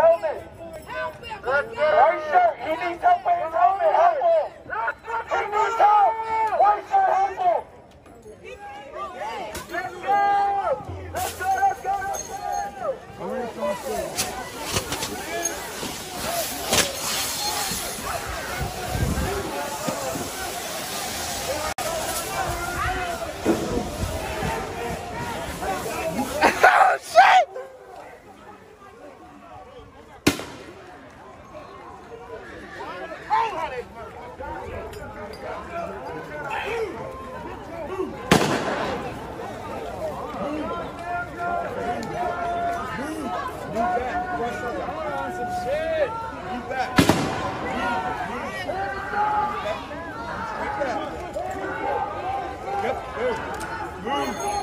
helmet. White shirt, he needs help Move.